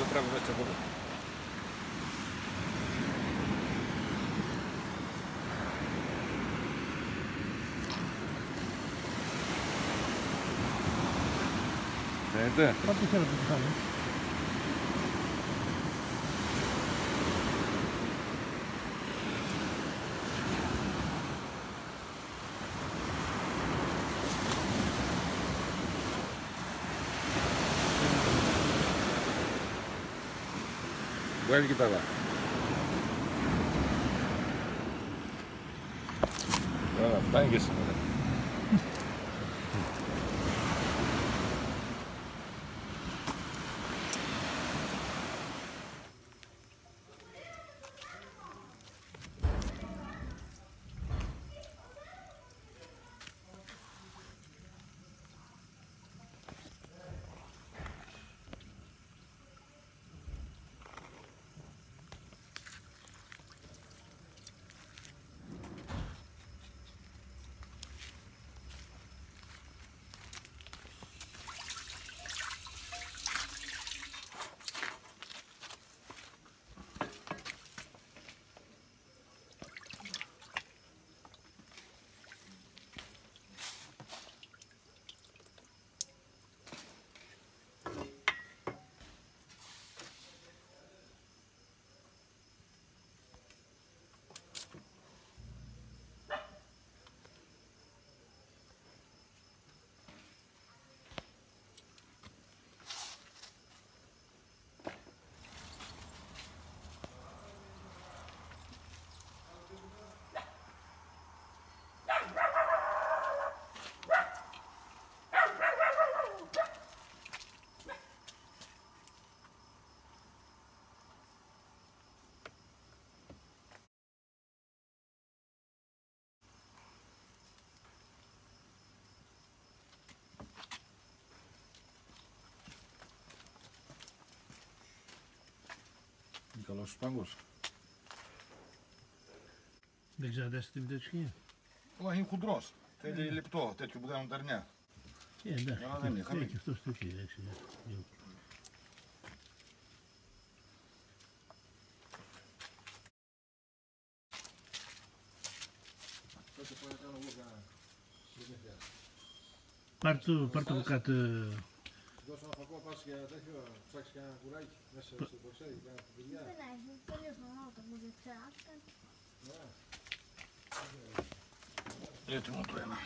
ale prawo jeszcze w ogóle. Ty, ty. Patrzcie 딸기다가 자, 어, 따겠습니다. καλά στους πάγκους. Δεν ξαντάσαι την πιτετσική. Όχι, είναι χοντρός. Θέλει ε. λεπτό, τέτοιο που κάνουν τα αρνιά. Ε, εντάξει, ε, Και αυτός τέτοιο, εντάξει. Ναι. Πάρ' το, πάρ' το κάτω κάτω. Δώσω ένα φακό, πας για τέτοιο, ψάξεις και ένα κουράκι μέσα στο ποξέρι, κάνα κουμπιλιά. Δεν έχει, τελείως μονότο μου δεν ξέρω. Έτοιμο το ένα.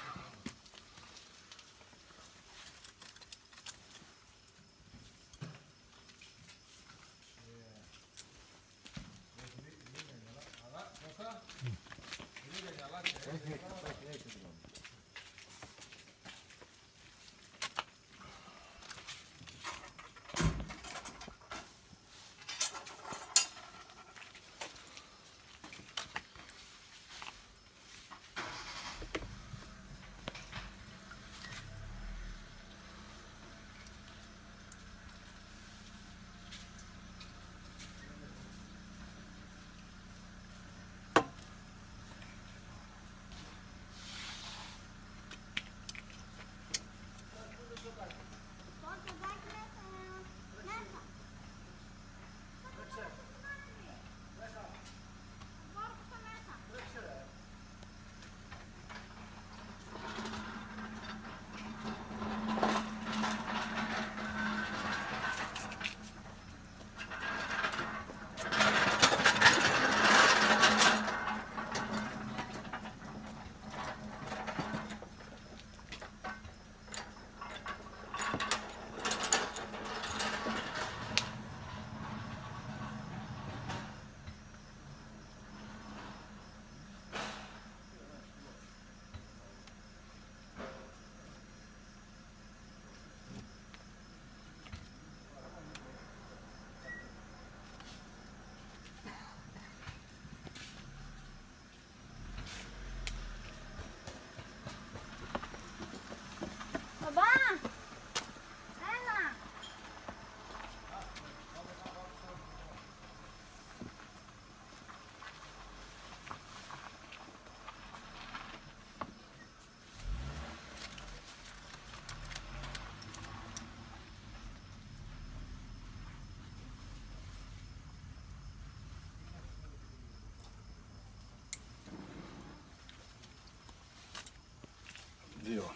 Где он?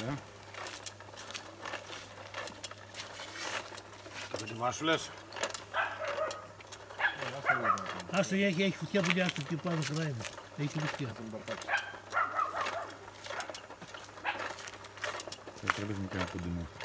Да. Это ваш лес? Așa e, e cu cheful de asta, pe planul Craina. Aici nu știu. Trebuie să ne cheamă cu dumneavoastră.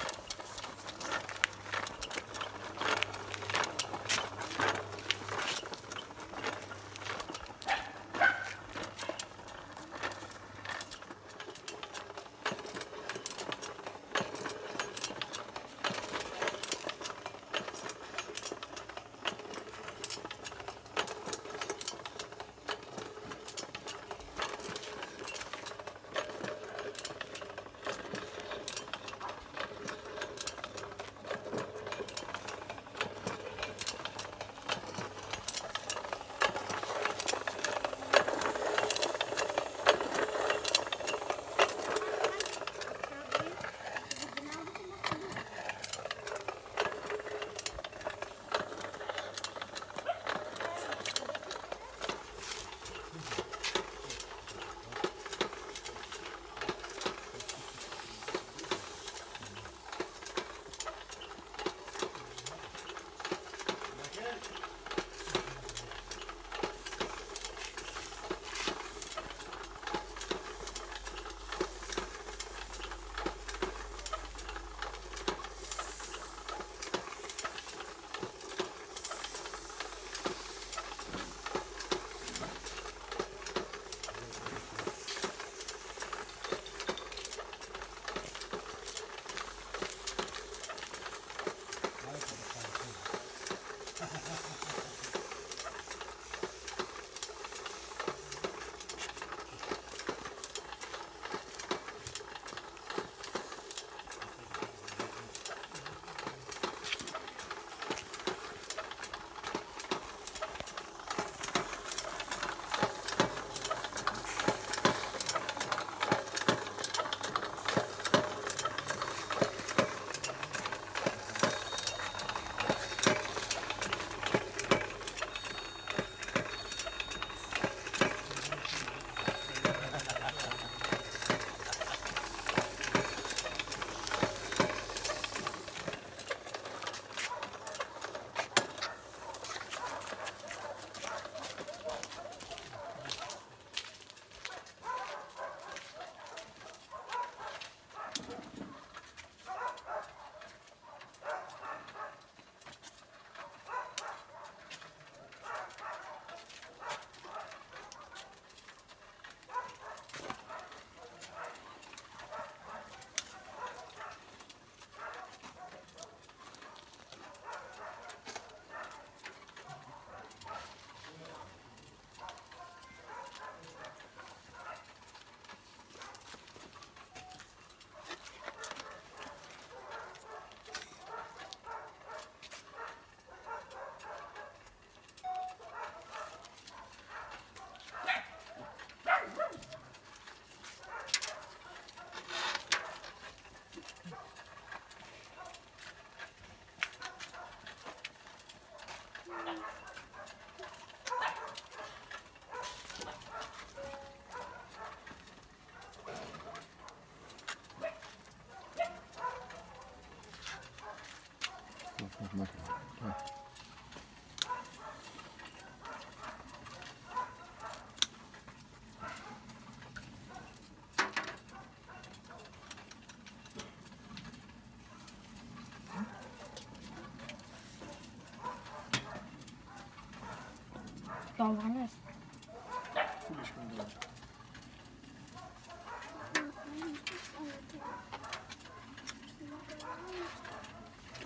Don't want this.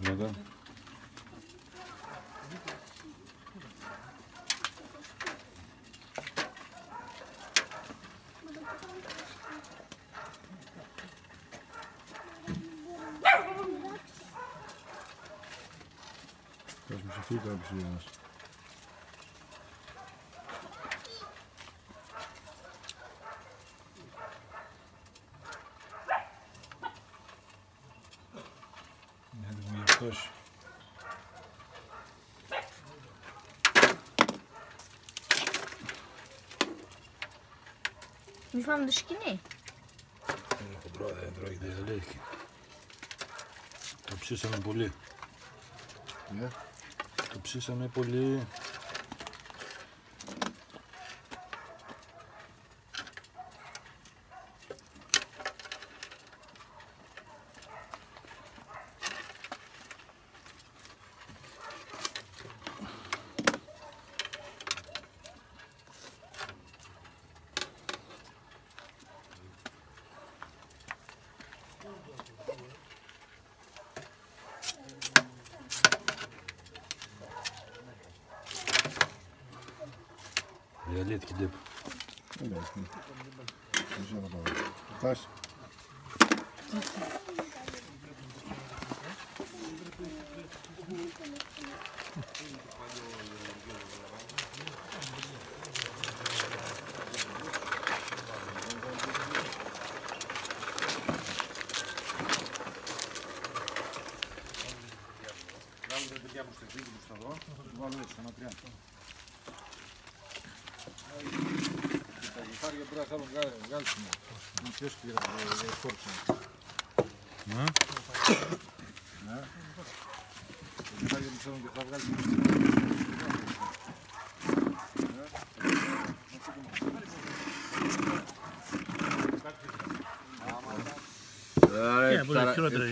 Чемодан. χτυπηθεί κάποιος ένας. Είναι. Μη φάμε το σκηνή. Είναι χοντρό, δεν δεν λέει. Το ψήσαμε πολύ. Yeah. Το ψήσαμε πολύ. Віолет хідеп. Таш. Я бы что-то выиграл, что-то, два лучше, смотря.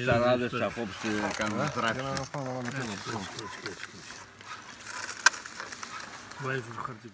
Вторая дыша, общая контракт. Вайфу в харде.